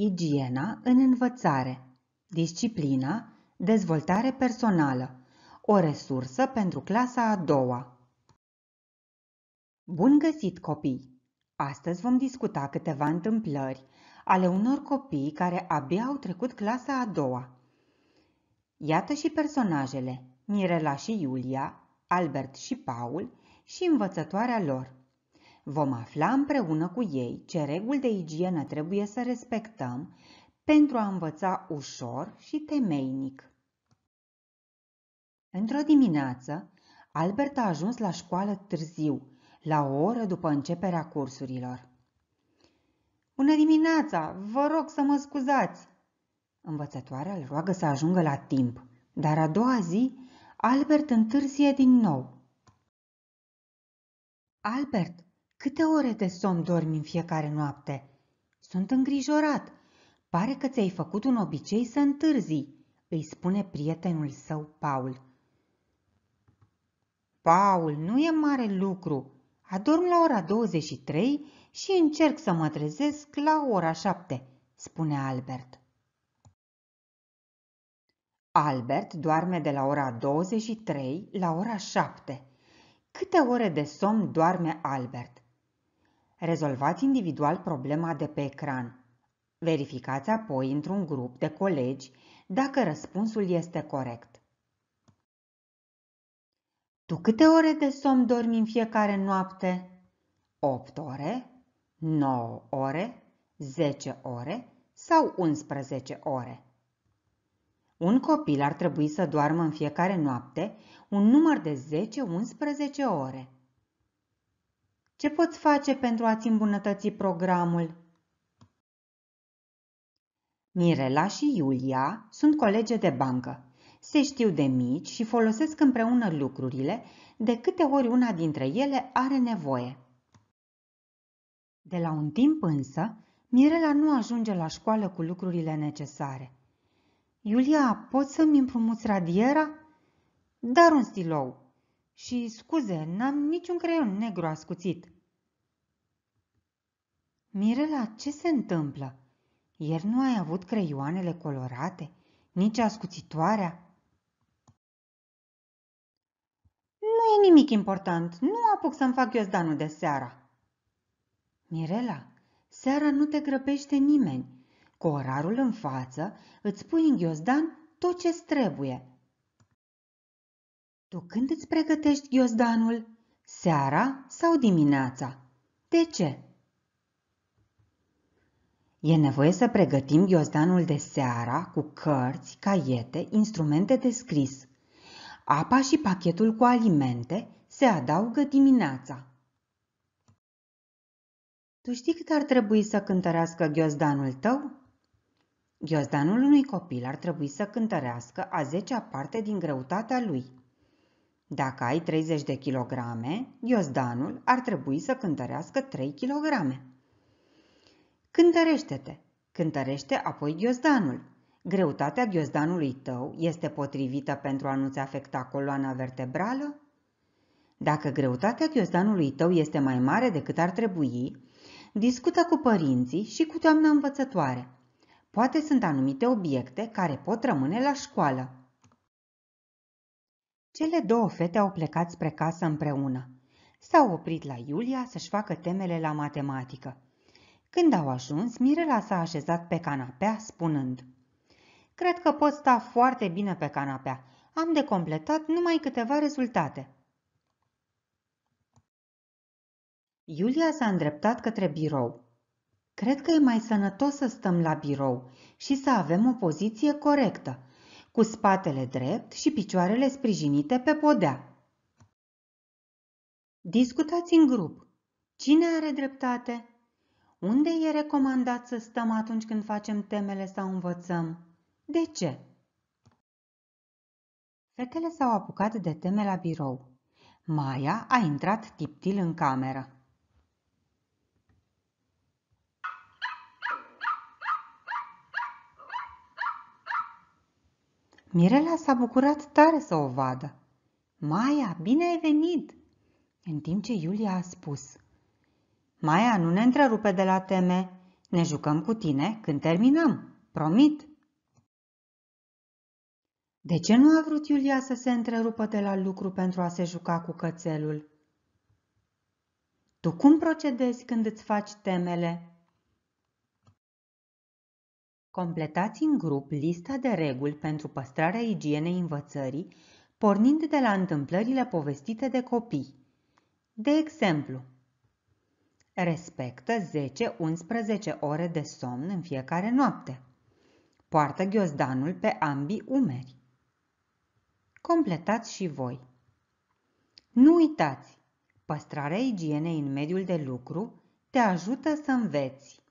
Igiena în învățare. Disciplina, dezvoltare personală. O resursă pentru clasa a doua. Bun găsit, copii! Astăzi vom discuta câteva întâmplări ale unor copii care abia au trecut clasa a doua. Iată și personajele, Mirela și Iulia, Albert și Paul și învățătoarea lor. Vom afla împreună cu ei ce reguli de igienă trebuie să respectăm pentru a învăța ușor și temeinic. Într-o dimineață, Albert a ajuns la școală târziu, la o oră după începerea cursurilor. Bună dimineața! Vă rog să mă scuzați! Învățătoarea îl roagă să ajungă la timp, dar a doua zi, Albert întârzie din nou. Albert, Câte ore de somn dormi în fiecare noapte? Sunt îngrijorat. Pare că ți-ai făcut un obicei să întârzi, îi spune prietenul său Paul. Paul, nu e mare lucru. Adorm la ora 23 și încerc să mă trezesc la ora 7, spune Albert. Albert doarme de la ora 23 la ora 7. Câte ore de somn doarme Albert? Rezolvați individual problema de pe ecran. Verificați apoi într-un grup de colegi dacă răspunsul este corect. Tu câte ore de somn dormi în fiecare noapte? 8 ore, 9 ore, 10 ore sau 11 ore? Un copil ar trebui să doarmă în fiecare noapte un număr de 10-11 ore. Ce poți face pentru a-ți îmbunătăți programul? Mirela și Iulia sunt colege de bancă. Se știu de mici și folosesc împreună lucrurile de câte ori una dintre ele are nevoie. De la un timp însă, Mirela nu ajunge la școală cu lucrurile necesare. Iulia, poți să-mi împrumuți radiera? Dar un stilou. Și scuze, n-am niciun creion negru ascuțit. Mirela, ce se întâmplă? Ieri nu ai avut creioanele colorate? Nici ascuțitoarea? Nu e nimic important. Nu apuc să-mi fac ghiozdanul de seara. Mirela, seara nu te grăbește nimeni. Cu orarul în față, îți pui în ghiozdan tot ce trebuie. Tu când îți pregătești ghiozdanul? Seara sau dimineața? De ce? E nevoie să pregătim ghiozdanul de seara cu cărți, caiete, instrumente de scris. Apa și pachetul cu alimente se adaugă dimineața. Tu știi cât ar trebui să cântărească ghiozdanul tău? Ghiozdanul unui copil ar trebui să cântărească a zecea parte din greutatea lui. Dacă ai 30 de kilograme, ghiozdanul ar trebui să cântărească 3 kilograme. Cântărește-te! Cântărește apoi ghiozdanul. Greutatea ghiozdanului tău este potrivită pentru a nu-ți afecta coloana vertebrală? Dacă greutatea ghiozdanului tău este mai mare decât ar trebui, discută cu părinții și cu doamna învățătoare. Poate sunt anumite obiecte care pot rămâne la școală. Cele două fete au plecat spre casă împreună. S-au oprit la Iulia să-și facă temele la matematică. Când au ajuns, Mirela s-a așezat pe canapea, spunând Cred că pot sta foarte bine pe canapea. Am de completat numai câteva rezultate. Iulia s-a îndreptat către birou. Cred că e mai sănătos să stăm la birou și să avem o poziție corectă, cu spatele drept și picioarele sprijinite pe podea. Discutați în grup. Cine are dreptate? Unde e recomandat să stăm atunci când facem temele sau învățăm? De ce? Fetele s-au apucat de teme la birou. Maia a intrat tiptil în cameră. Mirela s-a bucurat tare să o vadă. Maia, bine ai venit! În timp ce Iulia a spus – Maia, nu ne întrerupe de la teme. Ne jucăm cu tine când terminăm, promit. De ce nu a vrut Iulia să se întrerupă de la lucru pentru a se juca cu cățelul? Tu cum procedezi când îți faci temele? Completați în grup lista de reguli pentru păstrarea igienei învățării, pornind de la întâmplările povestite de copii. De exemplu, respectă 10-11 ore de somn în fiecare noapte. Poartă ghiozdanul pe ambii umeri. Completați și voi. Nu uitați, păstrarea igienei în mediul de lucru te ajută să înveți.